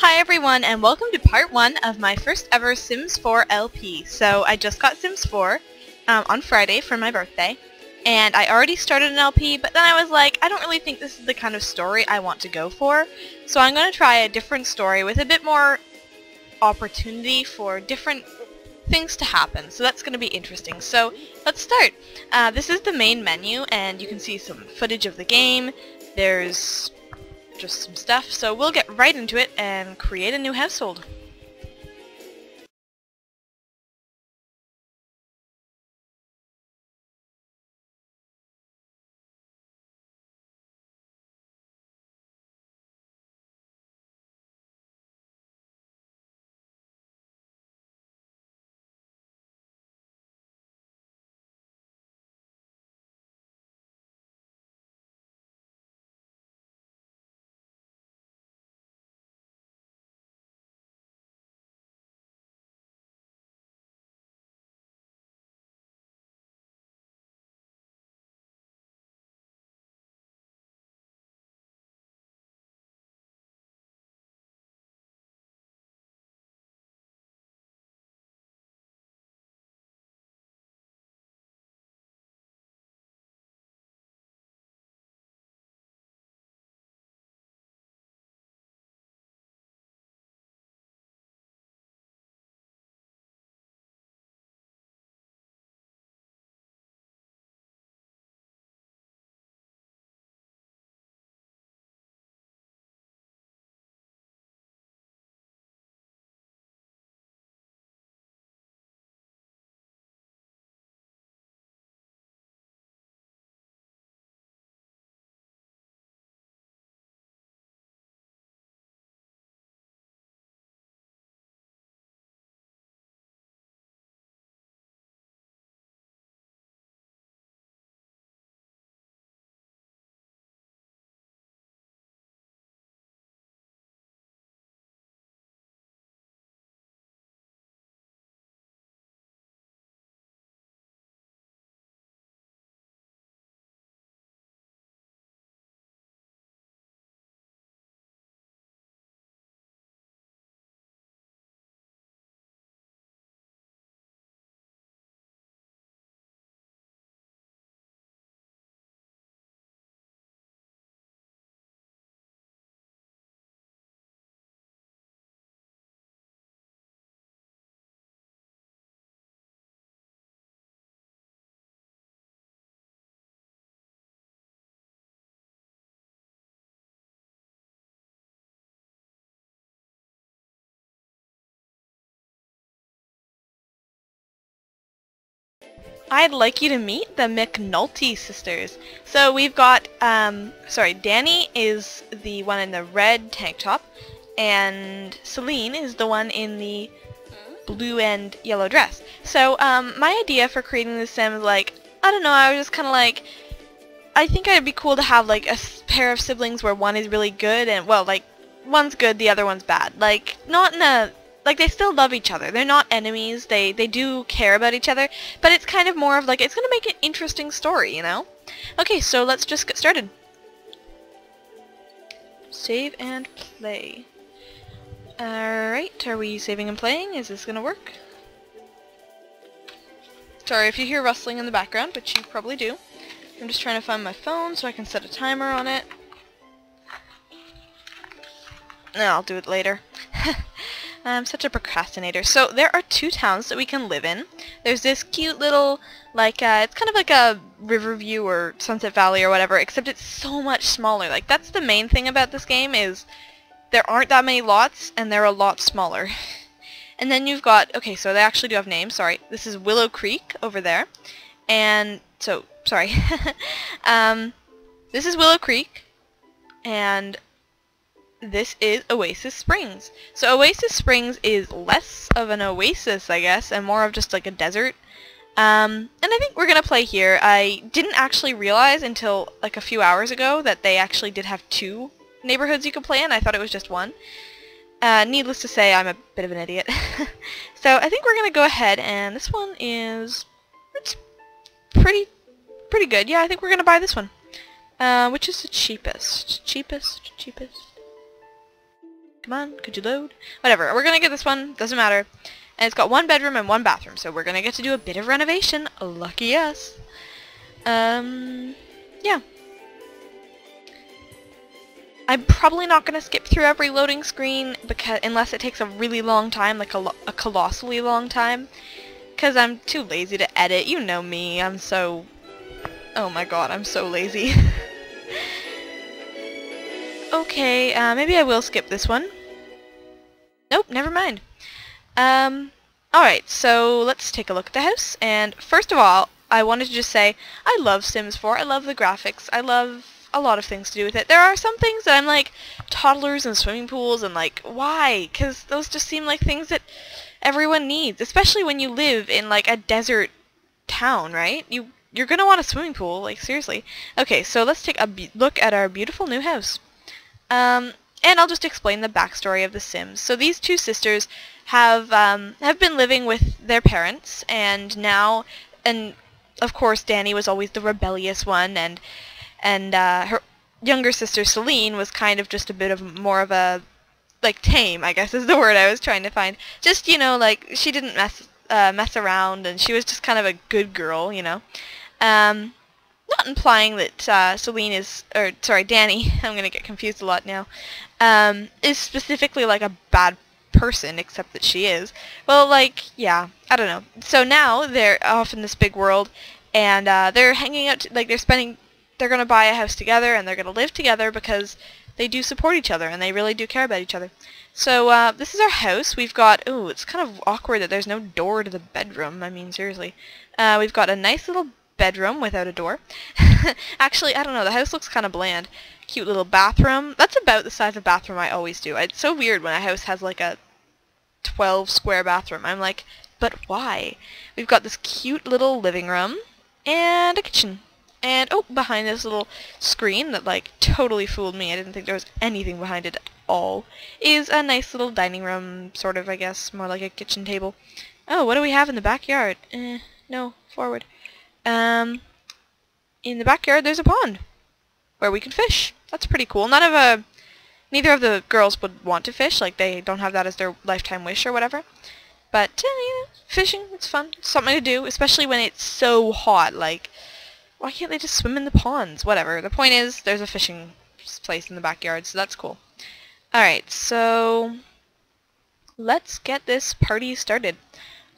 Hi everyone and welcome to part 1 of my first ever Sims 4 LP. So I just got Sims 4 um, on Friday for my birthday and I already started an LP but then I was like I don't really think this is the kind of story I want to go for so I'm going to try a different story with a bit more opportunity for different things to happen so that's going to be interesting. So let's start. Uh, this is the main menu and you can see some footage of the game. There's just some stuff. So we'll get right into it and create a new household. I'd like you to meet the McNulty sisters. So we've got, um, sorry, Danny is the one in the red tank top, and Celine is the one in the blue and yellow dress. So um, my idea for creating this sim is like, I don't know, I was just kind of like, I think it'd be cool to have like a pair of siblings where one is really good and, well, like, one's good, the other one's bad. Like, not in a like they still love each other. They're not enemies. They they do care about each other, but it's kind of more of like it's gonna make an interesting story, you know? Okay, so let's just get started. Save and play. Alright, are we saving and playing? Is this gonna work? Sorry if you hear rustling in the background, but you probably do. I'm just trying to find my phone so I can set a timer on it. No, I'll do it later. I'm such a procrastinator. So there are two towns that we can live in. There's this cute little, like, uh, it's kind of like a Riverview or Sunset Valley or whatever, except it's so much smaller. Like, that's the main thing about this game is there aren't that many lots, and they're a lot smaller. and then you've got, okay, so they actually do have names, sorry. This is Willow Creek over there. And, so, sorry. um, this is Willow Creek, and this is Oasis Springs. So Oasis Springs is less of an oasis, I guess, and more of just like a desert. Um, and I think we're going to play here. I didn't actually realize until like a few hours ago that they actually did have two neighborhoods you could play in. I thought it was just one. Uh, needless to say, I'm a bit of an idiot. so I think we're going to go ahead and this one is it's pretty pretty good. Yeah, I think we're going to buy this one. Uh, which is the cheapest? Cheapest? Cheapest? Come on, could you load? Whatever, we're gonna get this one, doesn't matter. And it's got one bedroom and one bathroom, so we're gonna get to do a bit of renovation. Lucky us. Um, yeah. I'm probably not to skip through every loading screen because unless it takes a really long time, like a, a colossally long time. Because I'm too lazy to edit. You know me. I'm so... Oh my god, I'm so lazy. okay, uh, maybe I will skip this one. Nope, never mind. Um, alright, so let's take a look at the house. And first of all, I wanted to just say, I love Sims 4. I love the graphics. I love a lot of things to do with it. There are some things that I'm like, toddlers and swimming pools, and like, why? Because those just seem like things that everyone needs, especially when you live in like a desert town, right? You you're gonna want a swimming pool, like seriously. Okay, so let's take a look at our beautiful new house. Um, and I'll just explain the backstory of the Sims. So these two sisters have um, have been living with their parents, and now, and of course, Danny was always the rebellious one, and and uh, her younger sister Celine was kind of just a bit of more of a like tame, I guess is the word I was trying to find. Just you know, like she didn't mess uh, mess around, and she was just kind of a good girl, you know. Um, not implying that uh, Celine is, or sorry, Danny. I'm gonna get confused a lot now. Um, is specifically like a bad person, except that she is. Well, like, yeah, I don't know. So now they're off in this big world, and uh, they're hanging out, like they're spending they're going to buy a house together and they're going to live together because they do support each other and they really do care about each other. So uh, this is our house. We've got, ooh, it's kind of awkward that there's no door to the bedroom. I mean, seriously. Uh, we've got a nice little bedroom without a door. Actually, I don't know. The house looks kind of bland. Cute little bathroom. That's about the size of bathroom I always do. It's so weird when a house has like a 12 square bathroom. I'm like, but why? We've got this cute little living room and a kitchen. And, oh, behind this little screen that, like, totally fooled me, I didn't think there was anything behind it at all, is a nice little dining room, sort of, I guess, more like a kitchen table. Oh, what do we have in the backyard? Eh, no, forward. Um, in the backyard there's a pond where we can fish. That's pretty cool. None of a, neither of the girls would want to fish, like, they don't have that as their lifetime wish or whatever. But, uh, yeah, fishing, it's fun. It's something to do, especially when it's so hot, like, why can't they just swim in the ponds? Whatever. The point is, there's a fishing place in the backyard, so that's cool. Alright, so let's get this party started.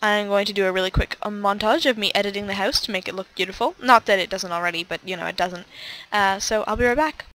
I'm going to do a really quick um, montage of me editing the house to make it look beautiful. Not that it doesn't already, but, you know, it doesn't. Uh, so I'll be right back.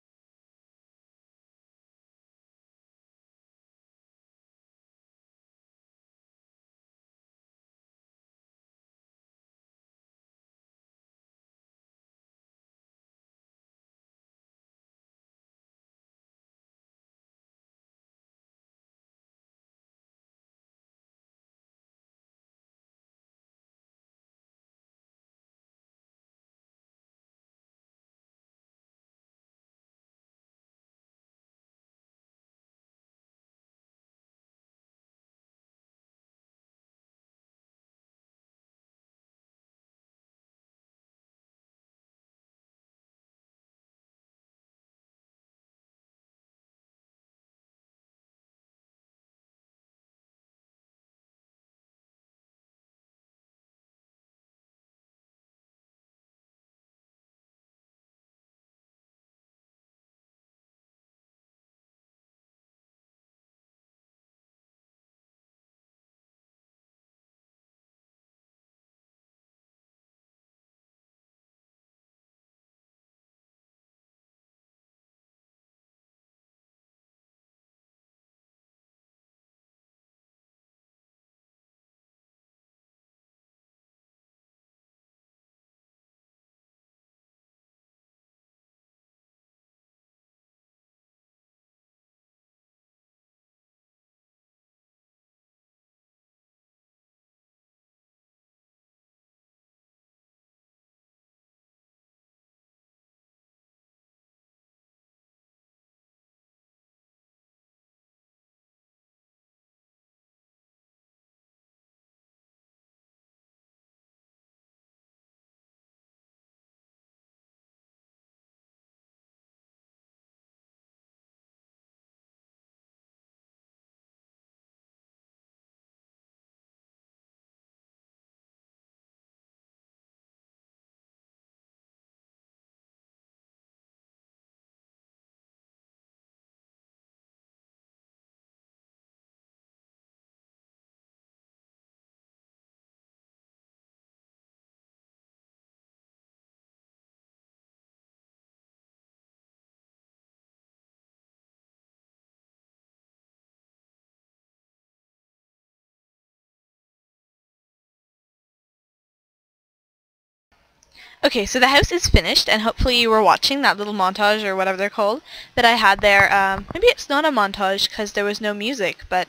Okay, so the house is finished, and hopefully you were watching that little montage, or whatever they're called, that I had there. Um, maybe it's not a montage, because there was no music, but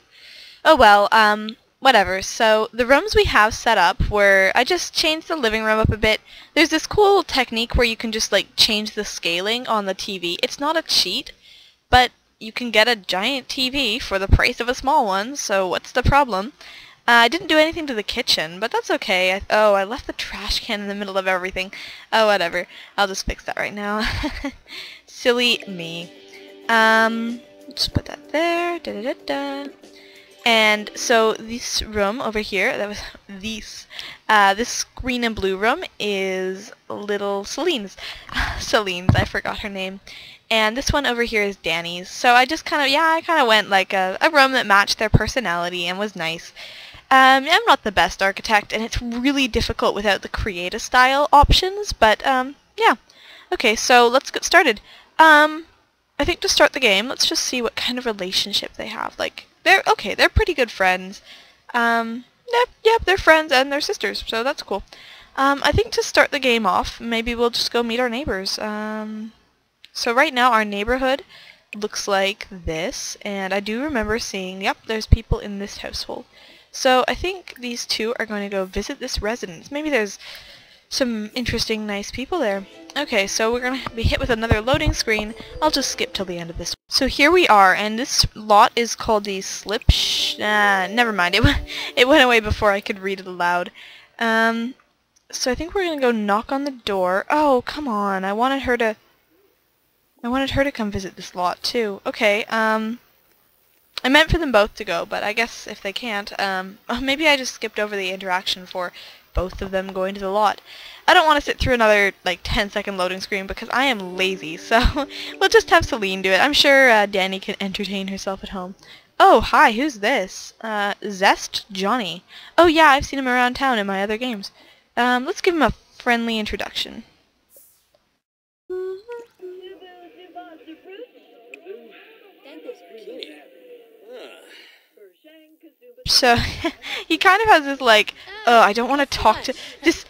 oh well, um, whatever. So the rooms we have set up were, I just changed the living room up a bit. There's this cool technique where you can just like change the scaling on the TV. It's not a cheat, but you can get a giant TV for the price of a small one, so what's the problem? Uh, I didn't do anything to the kitchen, but that's okay. I, oh, I left the trash can in the middle of everything. Oh, whatever. I'll just fix that right now. Silly me. Um, just put that there. Da da da. And so this room over here, that was this, uh, this green and blue room is little Celine's. Celine's, I forgot her name. And this one over here is Danny's. So I just kind of, yeah, I kind of went like a, a room that matched their personality and was nice. Um, I'm not the best architect, and it's really difficult without the creative style options, but um, yeah. Okay, so let's get started. Um, I think to start the game, let's just see what kind of relationship they have. Like, they're, okay, they're pretty good friends. Um, yep, yep, they're friends and they're sisters, so that's cool. Um, I think to start the game off, maybe we'll just go meet our neighbors. Um, so right now our neighborhood looks like this, and I do remember seeing, yep, there's people in this household. So I think these two are going to go visit this residence. Maybe there's some interesting, nice people there. Okay, so we're going to be hit with another loading screen. I'll just skip till the end of this. So here we are, and this lot is called the Slip. Uh, never mind, it, it went away before I could read it aloud. Um, so I think we're going to go knock on the door. Oh, come on, I wanted her to... I wanted her to come visit this lot, too. Okay, um... I meant for them both to go, but I guess if they can't, um, maybe I just skipped over the interaction for both of them going to the lot. I don't want to sit through another, like, 10 second loading screen because I am lazy, so we'll just have Celine do it. I'm sure uh, Danny can entertain herself at home. Oh, hi, who's this? Uh, Zest Johnny. Oh yeah, I've seen him around town in my other games. Um, let's give him a friendly introduction. So he kind of has this like, oh, I don't want to talk to this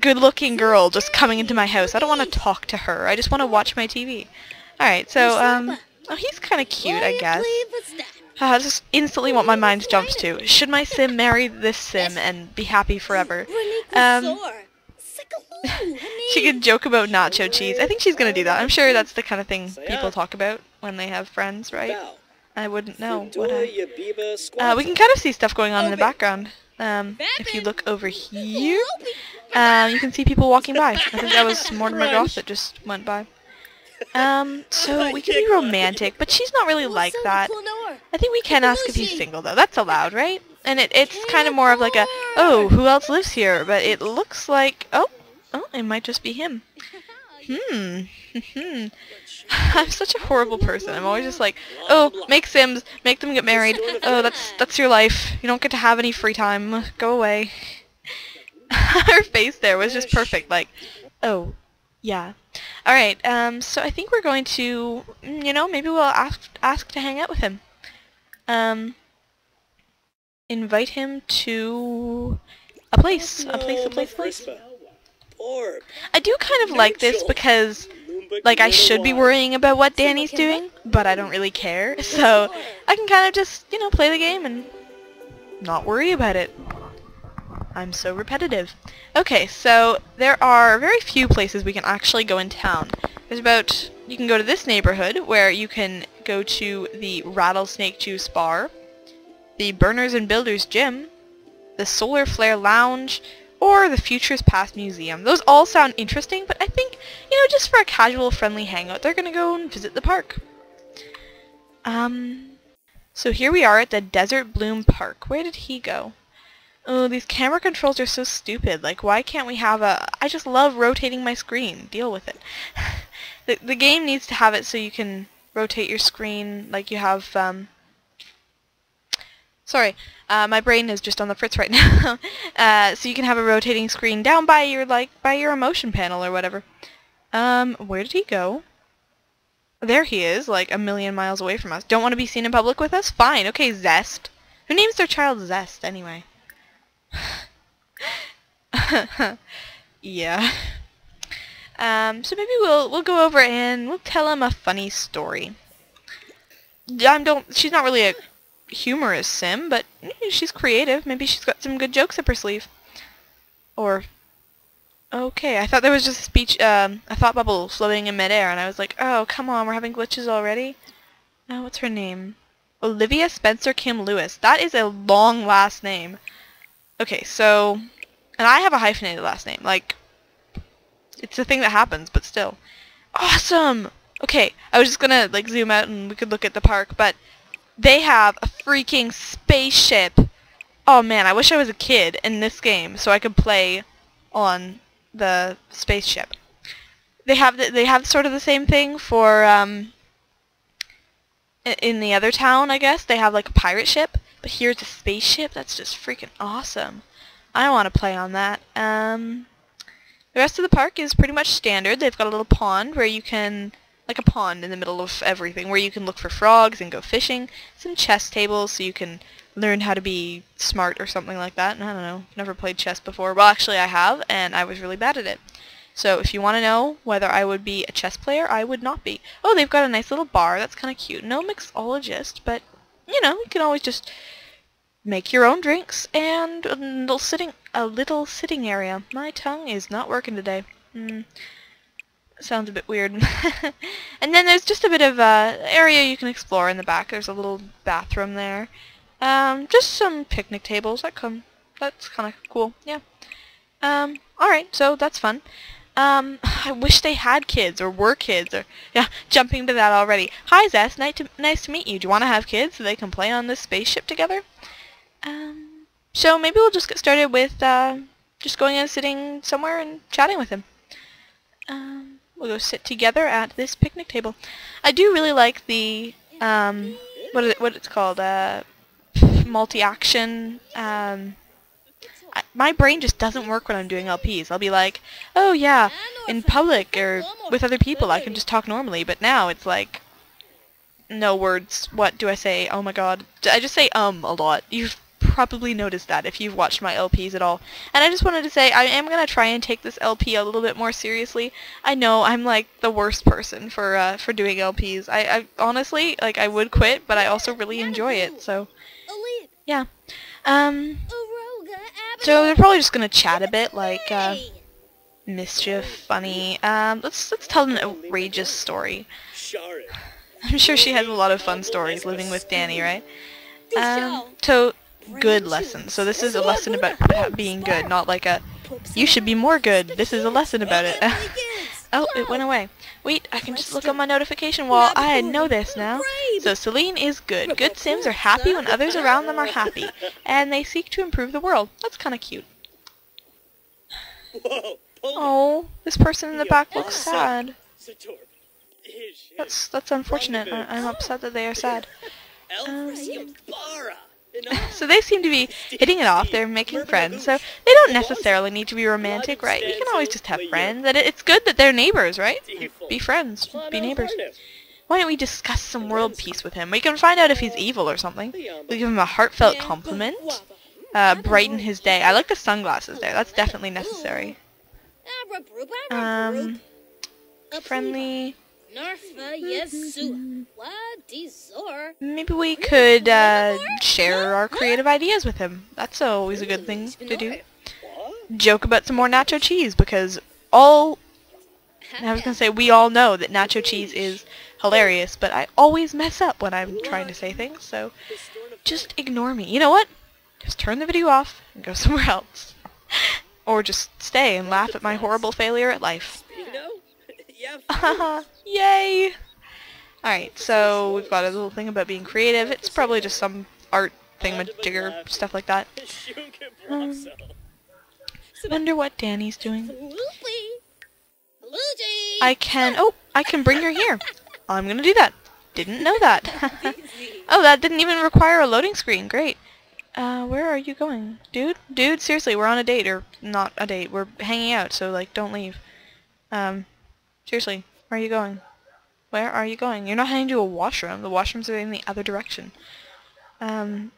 good-looking girl just coming into my house. I don't want to talk to her. I just want to watch my TV. All right, so um, oh, he's kind of cute, I guess. Uh, just instantly what my mind jumps to. Should my sim marry this sim and be happy forever? Um, she could joke about nacho cheese. I think she's gonna do that. I'm sure that's the kind of thing people talk about when they have friends, right? I wouldn't know. Would I? Uh, we can kind of see stuff going on in the background. Um, if you look over here, um, you can see people walking by. I think that was Mortimer Goth that just went by. Um, so we can be romantic, but she's not really like that. I think we can ask if he's single, though. That's allowed, right? And it, it's kind of more of like a, oh, who else lives here? But it looks like, oh, oh, it might just be him. Hmm. I'm such a horrible person. I'm always just like, oh, make Sims, make them get married. Oh, that's that's your life. You don't get to have any free time. Go away. Her face there was just perfect. Like, oh, yeah. All right. Um. So I think we're going to, you know, maybe we'll ask ask to hang out with him. Um. Invite him to a place. A place. A place. A place. I do kind of like this because like I should be worrying about what Danny's doing, but I don't really care. So I can kind of just, you know, play the game and not worry about it. I'm so repetitive. Okay, so there are very few places we can actually go in town. There's about, you can go to this neighborhood where you can go to the Rattlesnake Juice Bar, the Burners and Builders Gym, the Solar Flare Lounge, or the Futures Past Museum. Those all sound interesting, but I think, you know, just for a casual, friendly hangout, they're going to go and visit the park. Um, so here we are at the Desert Bloom Park. Where did he go? Oh, these camera controls are so stupid. Like, why can't we have a... I just love rotating my screen. Deal with it. the, the game needs to have it so you can rotate your screen like you have, um, Sorry, uh, my brain is just on the fritz right now. uh, so you can have a rotating screen down by your like by your emotion panel or whatever. Um, where did he go? There he is, like a million miles away from us. Don't want to be seen in public with us? Fine. Okay, Zest. Who names their child Zest anyway? yeah. Um, so maybe we'll we'll go over and we'll tell him a funny story. I'm don't. She's not really a humorous sim, but she's creative. Maybe she's got some good jokes up her sleeve. Or okay, I thought there was just a speech, um, a thought bubble floating in midair, and I was like, oh come on, we're having glitches already. Oh, what's her name? Olivia Spencer Kim Lewis. That is a long last name. Okay, so, and I have a hyphenated last name. Like, it's a thing that happens, but still. Awesome! Okay, I was just gonna, like, zoom out and we could look at the park, but they have a freaking spaceship. Oh man, I wish I was a kid in this game so I could play on the spaceship. They have the, they have sort of the same thing for um, in the other town, I guess. They have like a pirate ship, but here's a spaceship. That's just freaking awesome. I want to play on that. Um, the rest of the park is pretty much standard. They've got a little pond where you can, like a pond in the middle of everything, where you can look for frogs and go fishing. Some chess tables so you can learn how to be smart or something like that. And I don't know. Never played chess before. Well, actually I have, and I was really bad at it. So if you want to know whether I would be a chess player, I would not be. Oh, they've got a nice little bar. That's kind of cute. No mixologist, but, you know, you can always just make your own drinks and a little sitting, a little sitting area. My tongue is not working today. Mm. Sounds a bit weird. and then there's just a bit of uh, area you can explore in the back. There's a little bathroom there. Um, just some picnic tables that come. That's kind of cool. Yeah. Um, alright, so that's fun. Um, I wish they had kids or were kids or yeah, jumping to that already. Hi Zest, nice to nice to meet you. Do you want to have kids so they can play on this spaceship together? Um, so maybe we'll just get started with uh, just going and sitting somewhere and chatting with him. Um, we'll go sit together at this picnic table. I do really like the um, what is it, what it's called uh, multi-action um, my brain just doesn't work when I'm doing LPs. I'll be like, oh yeah, in public or with other people I can just talk normally, but now it's like, no words. What do I say? Oh my god. I just say um a lot. You've probably noticed that if you've watched my LPs at all. And I just wanted to say I am going to try and take this LP a little bit more seriously. I know I'm like the worst person for uh, for doing LPs. I, I honestly, like I would quit, but I also really enjoy it, so yeah. Um so they're probably just gonna chat a bit, like, uh, mischief, funny. Um, let's let's tell an outrageous story. I'm sure she has a lot of fun stories living with Danny, right? Um, so good lessons. So this is a lesson about being good, not like a you should be more good. This is a lesson about it. oh, it went away. Wait, I can just look on my notification wall. I know this now. So Celine is good. Good Sims are happy when others around them are happy, and they seek to improve the world. That's kind of cute. Oh, this person in the back looks sad. That's that's unfortunate. I, am upset that they are sad. Um, so they seem to be hitting it off. They're making friends. So they don't necessarily need to be romantic, right? You can always just have friends. And it's good that they're neighbors, right? Be friends. Be neighbors. Why don't we discuss some world peace with him? We can find out if he's evil or something. We give him a heartfelt compliment. Uh, brighten his day. I like the sunglasses there. That's definitely necessary. Um, friendly. Maybe we could uh, share our creative ideas with him. That's always a good thing to do. Joke about some more nacho cheese because all I was gonna say we all know that nacho cheese is hilarious, but I always mess up when I'm trying to say things, so just ignore me. You know what? Just turn the video off and go somewhere else. or just stay and laugh at my horrible failure at life. Yay! Alright, so we've got a little thing about being creative. It's probably just some art thing, thingamajigger, stuff like that. Um, wonder what Danny's doing. I can... Oh, I can bring her here. I'm gonna do that. Didn't know that. oh, that didn't even require a loading screen. Great. Uh, where are you going? Dude? Dude, seriously, we're on a date. Or, not a date. We're hanging out, so, like, don't leave. Um, seriously, where are you going? Where are you going? You're not heading to a washroom. The washrooms are in the other direction. Um,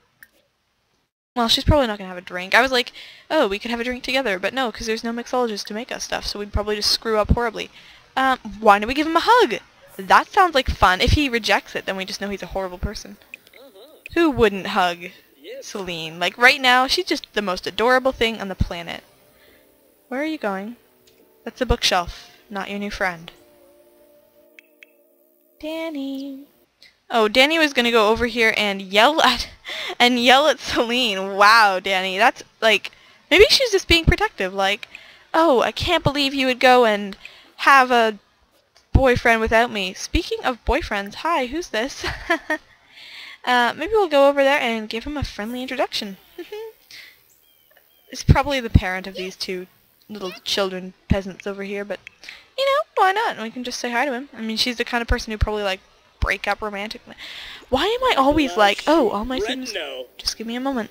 Well, she's probably not going to have a drink. I was like, oh, we could have a drink together, but no, because there's no mixologist to make us stuff, so we'd probably just screw up horribly. Um, why don't we give him a hug? That sounds like fun. If he rejects it, then we just know he's a horrible person. Who wouldn't hug Celine? Like, right now, she's just the most adorable thing on the planet. Where are you going? That's a bookshelf, not your new friend. Danny. Oh, Danny was gonna go over here and yell at and yell at Celine. Wow, Danny, that's like maybe she's just being protective. Like, oh, I can't believe you would go and have a boyfriend without me. Speaking of boyfriends, hi, who's this? uh, maybe we'll go over there and give him a friendly introduction. it's probably the parent of these two little children peasants over here, but you know, why not? We can just say hi to him. I mean, she's the kind of person who probably like break up romantically. Why am I always like, oh, all my things... Just give me a moment.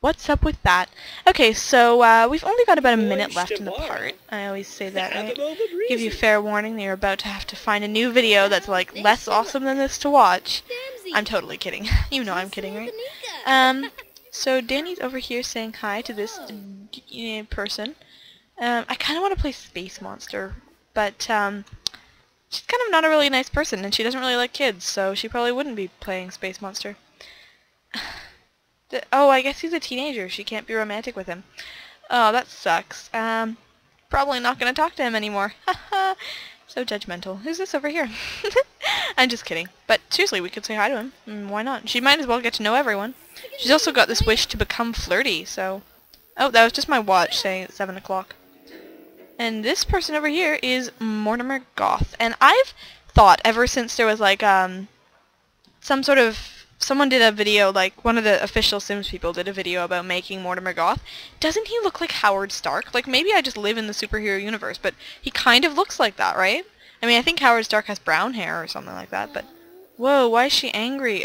What's up with that? Okay, so uh, we've only got about a minute left in the part. I always say that, right? Give you fair warning that you're about to have to find a new video that's like less awesome than this to watch. I'm totally kidding. you know I'm kidding, right? Um, so Danny's over here saying hi to this uh, person. Um, I kind of want to play Space Monster, but um, she's kind of not a really nice person, and she doesn't really like kids, so she probably wouldn't be playing Space Monster. Oh, I guess he's a teenager. She can't be romantic with him. Oh, that sucks. Um, probably not going to talk to him anymore. So judgmental. Who's this over here? I'm just kidding. But seriously, we could say hi to him. Mm, why not? She might as well get to know everyone. She's also got this wish to become flirty, so... Oh, that was just my watch saying it's 7 o'clock. And this person over here is Mortimer Goth. And I've thought ever since there was like, um, some sort of someone did a video, like one of the official Sims people did a video about making Mortimer Goth. Doesn't he look like Howard Stark? Like maybe I just live in the superhero universe, but he kind of looks like that, right? I mean, I think Howard Stark has brown hair or something like that, but whoa, why is she angry?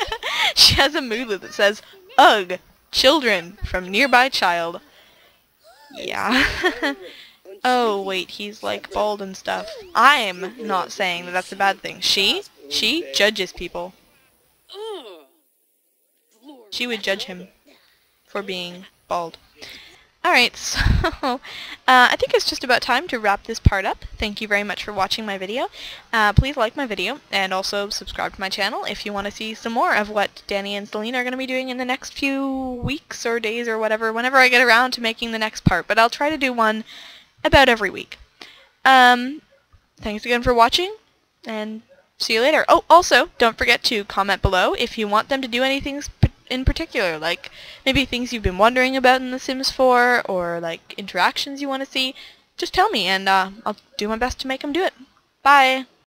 she has a moodlet that says, Ugh, children from nearby child. Yeah. oh, wait, he's like bald and stuff. I'm not saying that that's a bad thing. She, she judges people. She would judge him for being bald. Alright, so uh, I think it's just about time to wrap this part up. Thank you very much for watching my video. Uh, please like my video and also subscribe to my channel if you want to see some more of what Danny and Celine are going to be doing in the next few weeks or days or whatever, whenever I get around to making the next part. But I'll try to do one about every week. Um, thanks again for watching, and see you later. Oh, also, don't forget to comment below if you want them to do anything in particular, like maybe things you've been wondering about in The Sims 4 or like interactions you want to see, just tell me and uh, I'll do my best to make them do it. Bye!